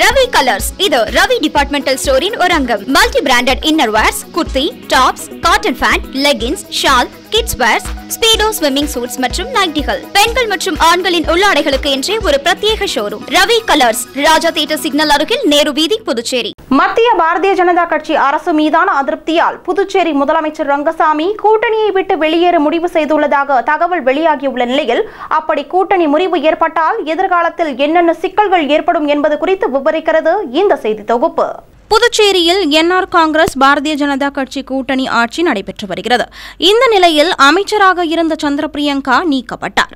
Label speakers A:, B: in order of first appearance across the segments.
A: Ravi colours இது Ravi departmental ஸ்டோரின் ஒரு அங்கம். Multi branded inner wears kurti tops cotton pant leggings shawl kids wears Speedo swimming suits மற்றும் நைட்டிகள் பெண்கள் மற்றும் ஆண்களின் உள்ளாடைகளுக்கு என்றே ஒரு பிரத்யேக showroom Ravi Colours Raja theatre signal அருகில் நேரு வீதி புதுச்சேரி.
B: மத்திய பாரதிய ஜனதா கட்சி அரசு மீதான அதிருப்தியால் புதுச்சேரி முதலமைச்சர் ரங்கசாமி கூட்டணியை விட்டு வெளியேற முடிவு செய்துள்ளதாக தகவல் வெளியாகியுள்ள நிலையில் அப்படி கூட்டணி முறிவு ஏற்பட்டால் எதிர்காலத்தில் என்னென்ன சிக்கல்கள் ஏற்படும் என்பது குறித்து விவரிக்கிறது இந்த செய்தி தொகுப்பு.
C: புதுச்சேரியில் என்ஆர் காங்கிரஸ் பாரதிய ஜனதா கட்சி கூட்டணி ஆட்சி நடைபெற்று வருகிறது. இந்த நிலையில் அமைச்சராக இருந்த சந்திர பிரியங்கா நீக்கப்பட்டார்.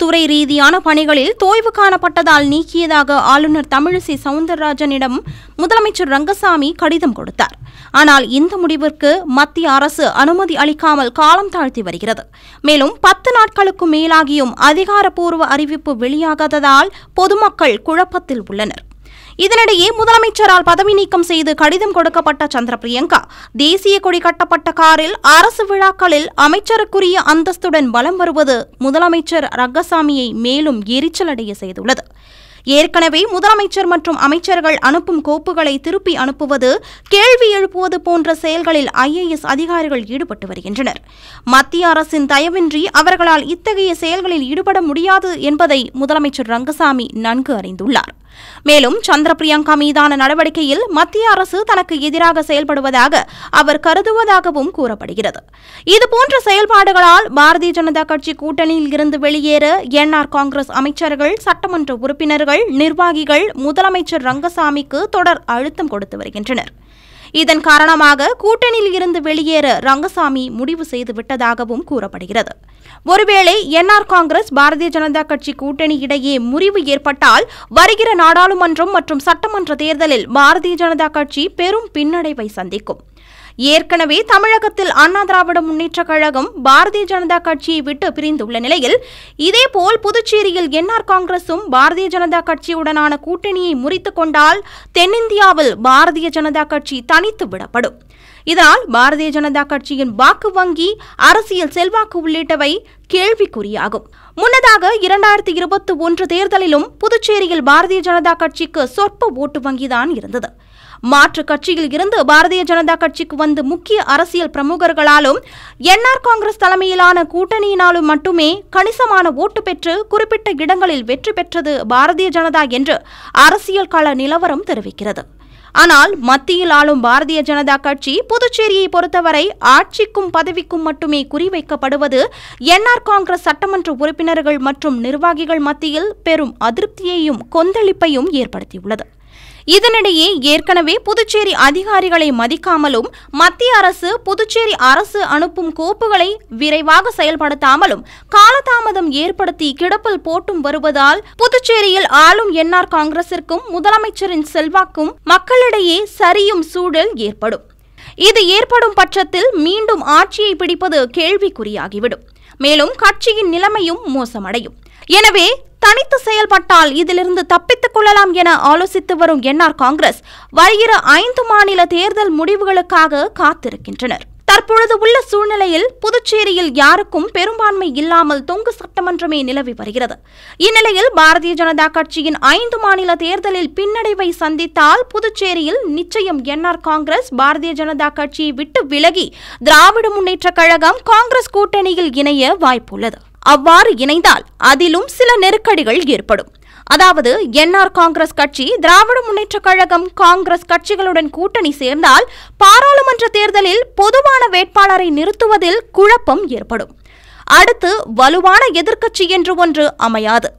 C: துறை ரீதியான பணிகளில் தோய்வு காணப்பட்டதால் நீக்கியதாக ஆளுநர் தமிழிசை சவுந்தரராஜனிடம் முதலமைச்சர் ரங்கசாமி கடிதம் கொடுத்தார். ஆனால் இந்த முடிவிற்கு மத்திய அரசு அனுமதி அளிக்காமல் காலம் தாழ்த்தி வருகிறது. மேலும் பத்து நாட்களுக்கு மேலாகியும் அதிகாரப்பூர்வ அறிவிப்பு வெளியாகாததால் பொதுமக்கள் குழப்பத்தில் உள்ளனர். இதனிடையே முதலமைச்சரால் பதவி நீக்கம் செய்து கடிதம் கொடுக்கப்பட்ட சந்திர பிரியங்கா தேசிய கொடி கட்டப்பட்ட காரில் அரசு விழாக்களில் அமைச்சருக்குரிய அந்தஸ்துடன் வலம் வருவது முதலமைச்சர் ரங்கசாமியை மேலும் எரிச்சலடைய செய்துள்ளது. ஏற்கனவே முதலமைச்சர் மற்றும் அமைச்சர்கள் அனுப்பும் கோப்புகளை திருப்பி அனுப்புவது கேள்வி எழுப்புவது போன்ற செயல்களில் ஐஏஎஸ் அதிகாரிகள் ஈடுபட்டு வருகின்றனர். மத்திய அரசின் தயவின்றி அவர்களால் இத்தகைய செயல்களில் ஈடுபட முடியாது என்பதை முதலமைச்சர் ரங்கசாமி நன்கு அறிந்துள்ளார். மேலும் சந்திர பிரியங்கா மீதான நடவடிக்கையில் மத்திய அரசு தனக்கு எதிராக செயல்படுவதாக அவர் கருதுவதாகவும் கூறப்படுகிறது. இதுபோன்ற செயல்பாடுகளால் பாரதிய ஜனதா கட்சி கூட்டணியில் இருந்து வெளியேற என்ஆர் காங்கிரஸ் அமைச்சர்கள் சட்டமன்ற உறுப்பினர்கள் நிர்வாகிகள் முதலமைச்சர் ரங்கசாமிக்கு தொடர் அழுத்தம் கொடுத்து வருகின்றனர். இதன் காரணமாக கூட்டணியில் இருந்து வெளியேற ரங்கசாமி முடிவு செய்து விட்டதாகவும் கூறப்படுகிறது. ஒருவேளை என்ஆர் காங்கிரஸ் பாரதிய ஜனதா கட்சி கூட்டணி இடையே முறிவு ஏற்பட்டால் வருகிற நாடாளுமன்றம் மற்றும் சட்டமன்ற தேர்தலில் பாரதிய ஜனதா கட்சி பெரும் பின்னடைவை சந்திக்கும். ஏற்கனவே தமிழகத்தில் அண்ணா திராவிட முன்னேற்றக் கழகம் பாரதிய ஜனதா கட்சியை விட்டு பிரிந்துள்ள நிலையில் இதேபோல் புதுச்சேரியில் என்ஆர் காங்கிரசும் பாரதிய ஜனதா கட்சியுடனான கூட்டணியை முறித்துக் கொண்டால் தென்னிந்தியாவில் பாரதிய ஜனதா கட்சி தனித்து விடப்படும். இதனால் பாரதிய ஜனதா கட்சியின் வாக்கு வங்கி அரசியல் செல்வாக்கு உள்ளிட்டவை கேள்விக்குறியாகும். முன்னதாக இரண்டாயிரத்தி இருபத்தி ஒன்று தேர்தலிலும் புதுச்சேரியில் பாரதிய ஜனதா கட்சிக்கு சொற்ப ஓட்டு வங்கிதான் இருந்தது. மாற்று கட்சியில் இருந்து பாரதிய ஜனதா கட்சிக்கு வந்து முக்கிய அரசியல் பிரமுகர்களாலும் என்ஆர் காங்கிரஸ் தலைமையிலான கூட்டணியினாலும் மட்டுமே கணிசமான ஓட்டு பெற்று குறிப்பிட்ட இடங்களில் வெற்றி பெற்றது பாரதிய ஜனதா என்று அரசியல் கள நிலவரம் தெரிவிக்கிறது. ஆனால் மத்தியில் ஆளும் பாரதிய ஜனதா கட்சி புதுச்சேரியை பொறுத்தவரை ஆட்சிக்கும் பதவிக்கும் மட்டுமே குறிவைக்கப்படுவது என்ஆர் காங்கிரஸ் சட்டமன்ற உறுப்பினர்கள் மற்றும் நிர்வாகிகள் மத்தியில் பெரும் அதிருப்தியையும் கொந்தளிப்பையும் ஏற்படுத்தியுள்ளது. இதனிடையே ஏற்கனவே புதுச்சேரி அதிகாரிகளை மதிக்காமலும் மத்திய அரசு புதுச்சேரி அரசு அனுப்பும் கோப்புகளை விரைவாக செயல்படுத்தாமலும் காலதாமதம் ஏற்படுத்தி கிடப்பில் போட்டும் வருவதால் புதுச்சேரியில் ஆளும் என்ஆர் காங்கிரசிற்கும் முதலமைச்சரின் செல்வாக்கும் மக்களிடையே சரியும் சூழல் ஏற்படும். இது ஏற்படும் பட்சத்தில் மீண்டும் ஆட்சியை பிடிப்பது கேள்விக்குறியாகிவிடும். மேலும் கட்சியின் நிலைமையும் மோசமடையும். எனவே தனித்து செயல்பட்டால் இதிலிருந்து தப்பித்துக் கொள்ளலாம் என ஆலோசித்து வரும் என்ஆர் காங்கிரஸ் வருகிற ஐந்து மாநில தேர்தல் முடிவுகளுக்காக காத்திருக்கின்றனர். தற்பொழுது உள்ள சூழ்நிலையில் புதுச்சேரியில் யாருக்கும் பெரும்பான்மை இல்லாமல் தொங்கு சட்டமன்றமே நிலவி வருகிறது. இந்நிலையில் பாரதிய ஜனதா கட்சியின் ஐந்து மாநில தேர்தலில் பின்னடைவை சந்தித்தால் புதுச்சேரியில் நிச்சயம் என்ஆர் காங்கிரஸ் பாரதிய ஜனதா கட்சியை விட்டு விலகி திராவிட முன்னேற்ற கழகம் காங்கிரஸ் கூட்டணியில் இணைய வாய்ப்புள்ளது. அவ்வாறு இணைந்தால் அதிலும் சில நெருக்கடிகள் ஏற்படும். அதாவது என்ஆர் காங்கிரஸ் கட்சி திராவிட முன்னேற்ற கழகம் காங்கிரஸ் கட்சிகளுடன் கூட்டணி சேர்ந்தால் பாராளுமன்ற தேர்தலில் பொதுவான வேட்பாளரை நிறுத்துவதில் குழப்பம் ஏற்படும். அடுத்து வலுவான எதிர்க்கட்சி என்று ஒன்று அமையாது.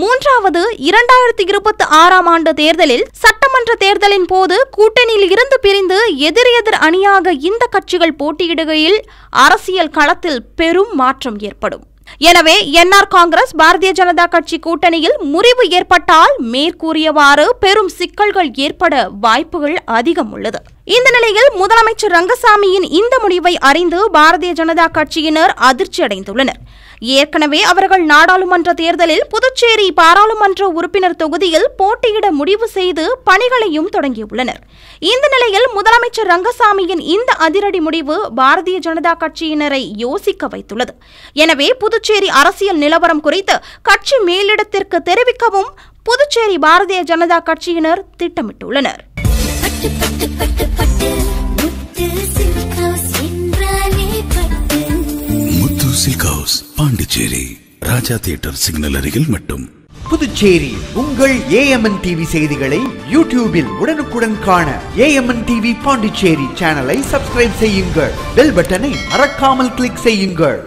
C: மூன்றாவது இரண்டாயிரத்தி இருபத்தி ஆறாம் ஆண்டு தேர்தலில் சட்டமன்ற தேர்தலின் போது கூட்டணியில் இருந்து பிரிந்து எதிர் எதிர் அணியாக இந்த கட்சிகள் போட்டியிடுகையில் அரசியல் களத்தில் பெரும் மாற்றம் ஏற்படும். எனவே என்ஆர் காங்கிரஸ் பாரதிய ஜனதா கட்சி கூட்டணியில் முறிவு ஏற்பட்டால் மேற்கூறியவாறு பெரும் சிக்கல்கள் ஏற்பட வாய்ப்புகள் அதிகம் உள்ளது. இந்த நிலையில் முதலமைச்சர் ரங்கசாமியின் இந்த முடிவை அறிந்து பாரதிய ஜனதா கட்சியினர் அதிர்ச்சி அடைந்துள்ளனர். ஏற்கனவே அவர்கள் நாடாளுமன்ற தேர்தலில் புதுச்சேரி பாராளுமன்ற உறுப்பினர் தொகுதியில் போட்டியிட முடிவு செய்து பணிகளையும் தொடங்கியுள்ளனர். இந்த நிலையில் முதலமைச்சர் ரங்கசாமியின் இந்த அதிரடி முடிவு பாரதிய ஜனதா கட்சியினரை யோசிக்க வைத்துள்ளது. எனவே புதுச்சேரி அரசியல் நிலவரம் குறித்து கட்சி மேலிடத்திற்கு தெரிவிக்கவும் புதுச்சேரி பாரதிய ஜனதா கட்சியினர் திட்டமிட்டுள்ளனர்.
D: Muthu silk
E: Muthu house Pondicherry. Raja theatre signal அருகில் மட்டும்.
F: புதுச்சேரி உங்கள் ஏஎம்என் டிவி செய்திகளை யூடியூபில் உடனுக்குடன் காண ஏஎம்என் டிவி பாண்டிச்சேரி சேனலை சப்ஸ்கிரைப் செய்யுங்கள். பெல் பட்டனை மறக்காமல் கிளிக் செய்யுங்கள்.